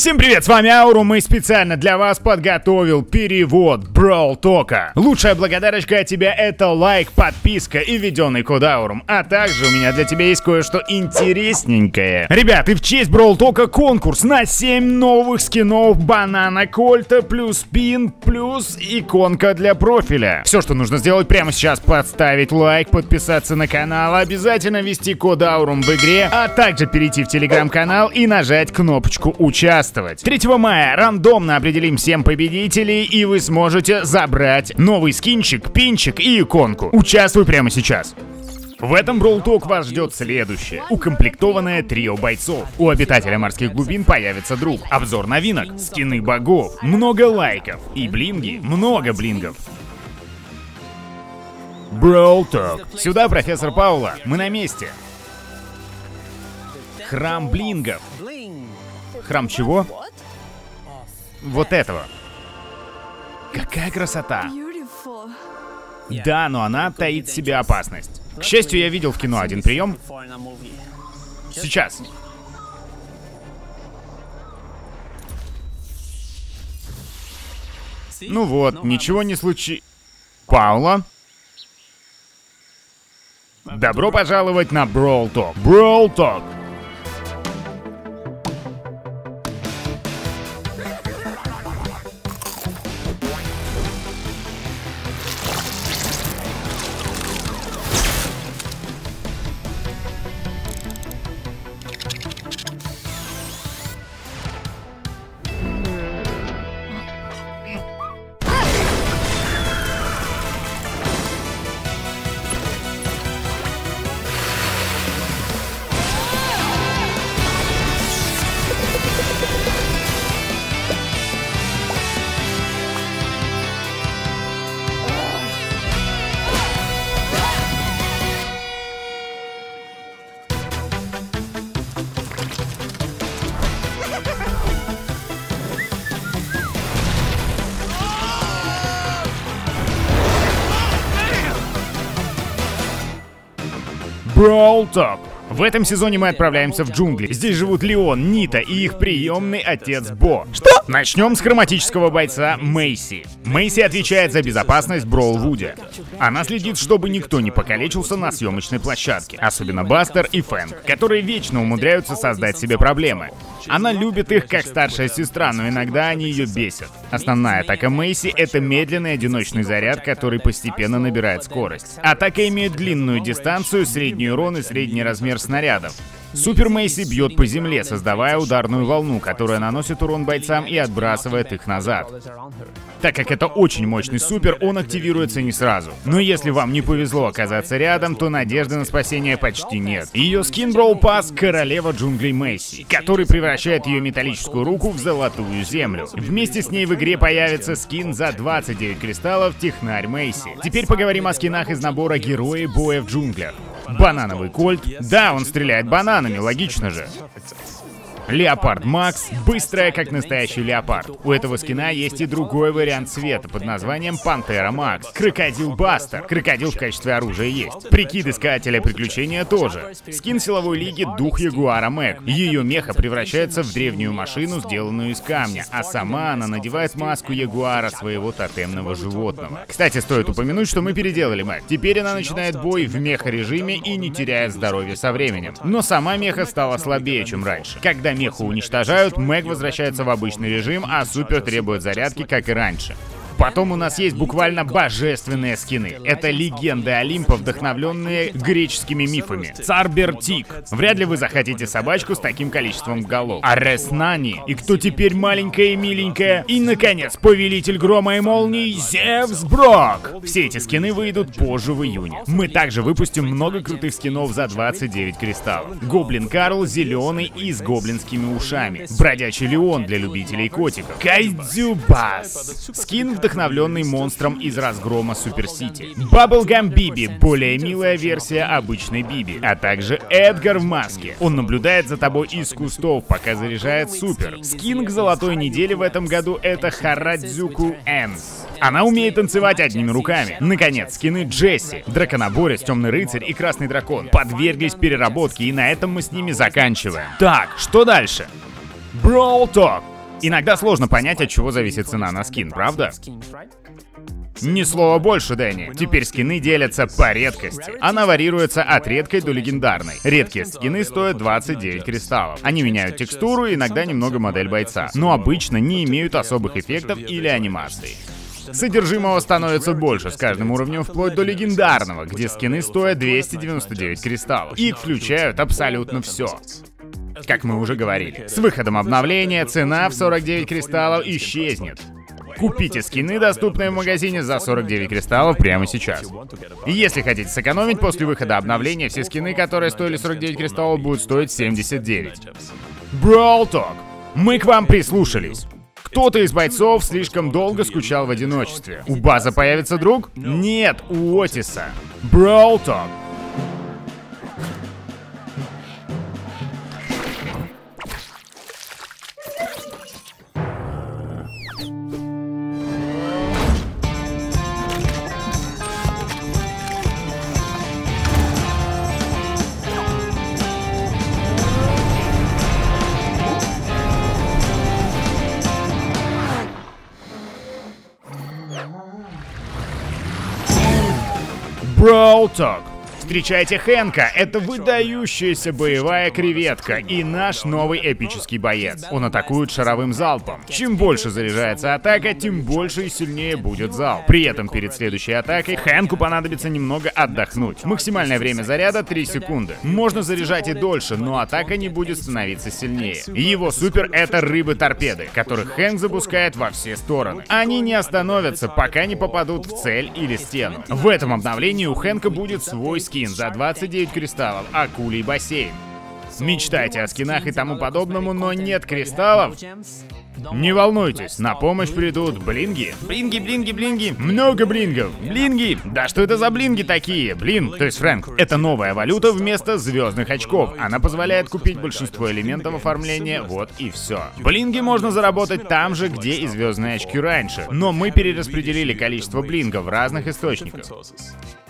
Всем привет, с вами Аурум и специально для вас подготовил перевод Brawl Тока. Лучшая благодарочка от тебя это лайк, подписка и введенный код Аурум. А также у меня для тебя есть кое-что интересненькое. Ребят, и в честь Brawl Тока конкурс на 7 новых скинов Банана Кольта плюс пин плюс иконка для профиля. Все, что нужно сделать прямо сейчас, подставить лайк, подписаться на канал, обязательно ввести код Аурум в игре, а также перейти в телеграм-канал и нажать кнопочку «Участвовать» участвовать. 3 мая рандомно определим 7 победителей, и вы сможете забрать новый скинчик, пинчик и иконку. Участвуй прямо сейчас. В этом Brawl Talk вас ждет следующее. Укомплектованное трио бойцов. У обитателя морских глубин появится друг. Обзор новинок, скины богов, много лайков и блинги, много блингов. Brawl Talk. Сюда, профессор Паула, мы на месте. Храм блингов. Храм чего? Вот этого. Какая красота! Да, но она таит в себе опасность. К счастью, я видел в кино один прием. Сейчас. Ну вот, ничего не случи... Паула? Добро пожаловать на Brawl Talk. Brawl Talk. Brawl Talk. В этом сезоне мы отправляемся в джунгли. Здесь живут Леон, Нита и их приемный отец Бо. Что? Начнем с хроматического бойца Мейси. Мейси отвечает за безопасность Броулвуде. Она следит, чтобы никто не покалечился на съемочной площадке. Особенно Бастер и Фэнк, которые вечно умудряются создать себе проблемы. Она любит их как старшая сестра, но иногда они ее бесят. Основная атака Мейси — это медленный одиночный заряд, который постепенно набирает скорость. Атака имеет длинную дистанцию, средний урон и средний размер снарядов. Супер Мейси бьет по земле, создавая ударную волну, которая наносит урон бойцам и отбрасывает их назад. Так как это очень мощный супер, он активируется не сразу. Но если вам не повезло оказаться рядом, то надежды на спасение почти нет. Ее скин Броу Пас — королева джунглей Мейси, который превращает ее металлическую руку в золотую землю. Вместе с ней в игре появится скин за 29 кристаллов Технарь Мейси. Теперь поговорим о скинах из набора Герои боя в джунглях. Банановый кольт. Да, он стреляет бананами, логично же. Леопард Макс, быстрая, как настоящий леопард. У этого скина есть и другой вариант цвета под названием Пантера Макс. Крокодил Бастер. Крокодил в качестве оружия есть. Прикид Искателя Приключения тоже. Скин силовой лиги Дух Ягуара Мэг. Ее меха превращается в древнюю машину, сделанную из камня, а сама она надевает маску Ягуара, своего тотемного животного. Кстати, стоит упомянуть, что мы переделали Мэг. Теперь она начинает бой в меха-режиме и не теряет здоровье со временем. Но сама меха стала слабее, чем раньше. Когда меху уничтожают, Мэг возвращается в обычный режим, а Супер требует зарядки, как и раньше. Потом у нас есть буквально божественные скины. Это легенды Олимпа, вдохновленные греческими мифами. Цербер Тик. Вряд ли вы захотите собачку с таким количеством голов. Арес Нани. И кто теперь маленькая и миленькая? И, наконец, Повелитель Грома и Молний Зевс Брок. Все эти скины выйдут позже в июне. Мы также выпустим много крутых скинов за 29 кристаллов. Гоблин Карл зеленый и с гоблинскими ушами. Бродячий Леон для любителей котиков. Кайдзю Базз. Скин вдохновленный вдохновленный монстром из разгрома Суперсити. Bubblegum Биби, более милая версия обычной Биби, а также Эдгар в маске. Он наблюдает за тобой из кустов, пока заряжает Супер. Скин к золотой неделе в этом году это Харадзюку Энс. Она умеет танцевать одними руками. Наконец, скины Джесси, Драконоборец, Темный Рыцарь и Красный Дракон подверглись переработке, и на этом мы с ними заканчиваем. Так, что дальше? Brawl Talk. Иногда сложно понять, от чего зависит цена на скин, правда? Ни слова больше, Дэнни. Теперь скины делятся по редкости. Она варьируется от редкой до легендарной. Редкие скины стоят 29 кристаллов. Они меняют текстуру иногда немного модель бойца, но обычно не имеют особых эффектов или анимаций. Содержимого становится больше с каждым уровнем вплоть до легендарного, где скины стоят 299 кристаллов. И включают абсолютно все. Как мы уже говорили, с выходом обновления цена в 49 кристаллов исчезнет. Купите скины, доступные в магазине за 49 кристаллов прямо сейчас. Если хотите сэкономить, после выхода обновления все скины, которые стоили 49 кристаллов, будут стоить 79. Brawl. Мы к вам прислушались. Кто-то из бойцов слишком долго скучал в одиночестве. У База появится друг? Нет, у Отиса. Brawl. Brawl Talk. Встречайте Хэнка, это выдающаяся боевая креветка и наш новый эпический боец. Он атакует шаровым залпом. Чем больше заряжается атака, тем больше и сильнее будет залп. При этом перед следующей атакой Хэнку понадобится немного отдохнуть. Максимальное время заряда 3 секунды. Можно заряжать и дольше, но атака не будет становиться сильнее. Его супер это рыбы-торпеды, которых Хэнк запускает во все стороны. Они не остановятся, пока не попадут в цель или стену. В этом обновлении у Хэнка будет свой скин скин за 29 кристаллов, акулий бассейн. Мечтайте о скинах и тому подобному, но нет кристаллов? Не волнуйтесь, на помощь придут блинги. Блинги, блинги, блинги. Много блингов. Блинги. Да что это за блинги такие? Блин, то есть Фрэнк, это новая валюта вместо звездных очков. Она позволяет купить большинство элементов оформления, вот и все. Блинги можно заработать там же, где и звездные очки раньше. Но мы перераспределили количество блингов в разных источниках.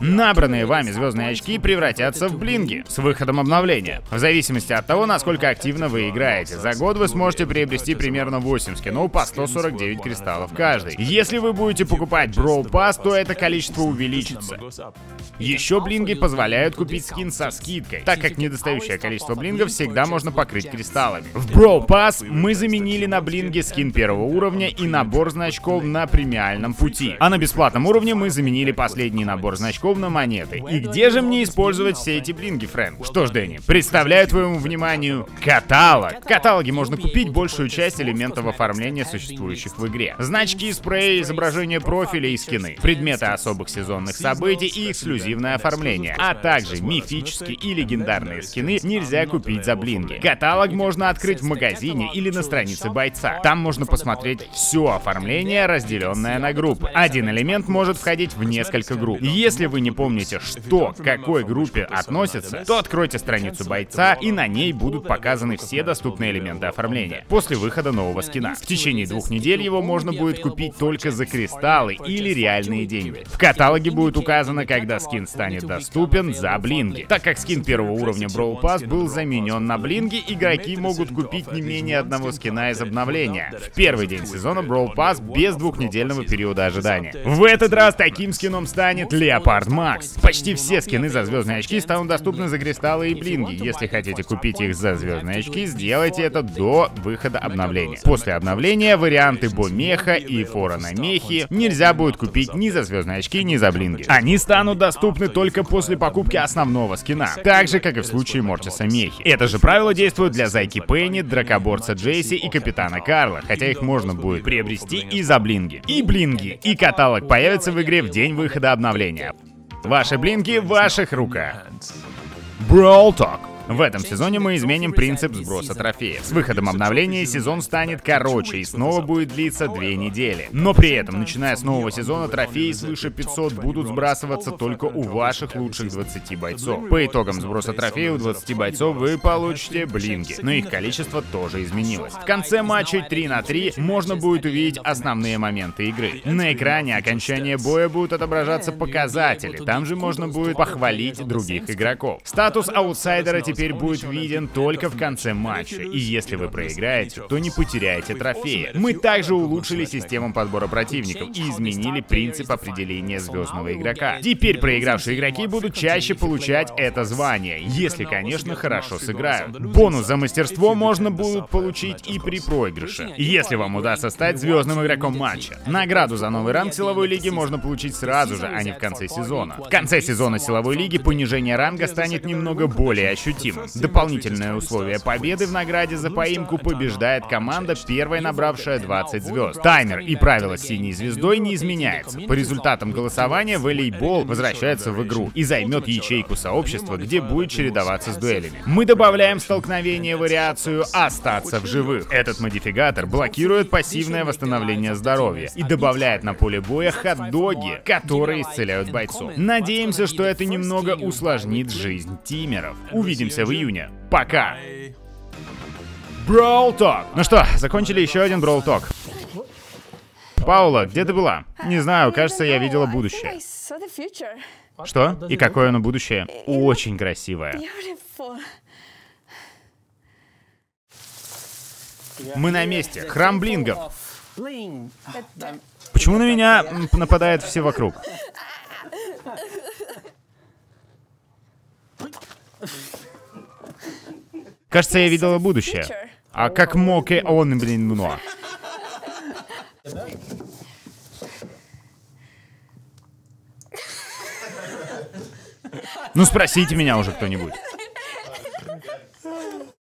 Набранные вами звездные очки превратятся в блинги с выходом обновления. В зависимости от того, насколько активно вы играете, за год вы сможете приобрести примерно 8 скинов по 149 кристаллов каждый. Если вы будете покупать Brawl Pass, то это количество увеличится. Еще блинги позволяют купить скин со скидкой, так как недостающее количество блингов всегда можно покрыть кристаллами. В Brawl Pass мы заменили на блинги скин первого уровня и набор значков на премиальном пути. А на бесплатном уровне мы заменили последний набор значков на монеты. И где же мне использовать все эти блинги, Фрэнк? Что ж, Дэнни, представляю твоему вниманию каталог. В каталоге можно купить большую часть элементов оформления существующих в игре. Значки, спреи, изображения профиля и скины, предметы особых сезонных событий и эксклюзивное оформление, а также мифические и легендарные скины нельзя купить за блинги. Каталог можно открыть в магазине или на странице бойца. Там можно посмотреть все оформление, разделенное на группы. Один элемент может входить в несколько групп. Если вы не помните, что к какой группе относится, то откройте страницу бойца и на ней будут показаны все доступные элементы оформления после выхода нового скина скина. В течение двух недель его можно будет купить только за кристаллы или реальные деньги. В каталоге будет указано, когда скин станет доступен за блинги. Так как скин первого уровня Brawl Pass был заменен на блинги, игроки могут купить не менее одного скина из обновления. В первый день сезона Brawl Pass без двухнедельного периода ожидания. В этот раз таким скином станет Леопард Макс. Почти все скины за звездные очки станут доступны за кристаллы и блинги. Если хотите купить их за звездные очки, сделайте это до выхода обновления. После обновления варианты Бомеха и Фора на Мехи нельзя будет купить ни за звездные очки, ни за блинги. Они станут доступны только после покупки основного скина, так же, как и в случае Мортиса Мехи. Это же правило действует для Зайки Пенни, Дракоборца Джейси и Капитана Карла, хотя их можно будет приобрести и за блинги. И блинги, и каталог появятся в игре в день выхода обновления. Ваши блинки в ваших руках. Brawl Talk. В этом сезоне мы изменим принцип сброса трофеев. С выходом обновления сезон станет короче и снова будет длиться две недели. Но при этом, начиная с нового сезона, трофеи свыше 500 будут сбрасываться только у ваших лучших 20 бойцов. По итогам сброса трофеев у 20 бойцов вы получите блинги, но их количество тоже изменилось. В конце матча 3 на 3 можно будет увидеть основные моменты игры. На экране окончания боя будут отображаться показатели, там же можно будет похвалить других игроков. Статус аутсайдера теперь теперь будет виден только в конце матча. И если вы проиграете, то не потеряете трофеи. Мы также улучшили систему подбора противников и изменили принцип определения звездного игрока. Теперь проигравшие игроки будут чаще получать это звание, если, конечно, хорошо сыграют. Бонус за мастерство можно будет получить и при проигрыше, если вам удастся стать звездным игроком матча. Награду за новый ранг силовой лиги можно получить сразу же, а не в конце сезона. В конце сезона силовой лиги понижение ранга станет немного более ощутимым. Дополнительное условие победы в награде за поимку побеждает команда, первая набравшая 20 звезд. Таймер и правила с синей звездой не изменяется. По результатам голосования волейбол возвращается в игру. и займет ячейку сообщества, где будет чередоваться с дуэлями. Мы добавляем столкновение вариацию «Остаться в живых». Этот модификатор блокирует пассивное восстановление здоровья и добавляет на поле боя хот-доги, которые исцеляют бойцов. Надеемся, что это немного усложнит жизнь тимеров. Увидимся в июне. Пока! Brawl Talk. Ну что, закончили еще один Brawl Talk. Паула, где ты была? Не знаю, кажется, я видела будущее. Что? И какое оно будущее? Очень красивое. Мы на месте. Храм блингов. Почему на меня нападают все вокруг? Кажется, я видела будущее. А как мог и он, блин, ну. Ну спросите меня уже кто-нибудь.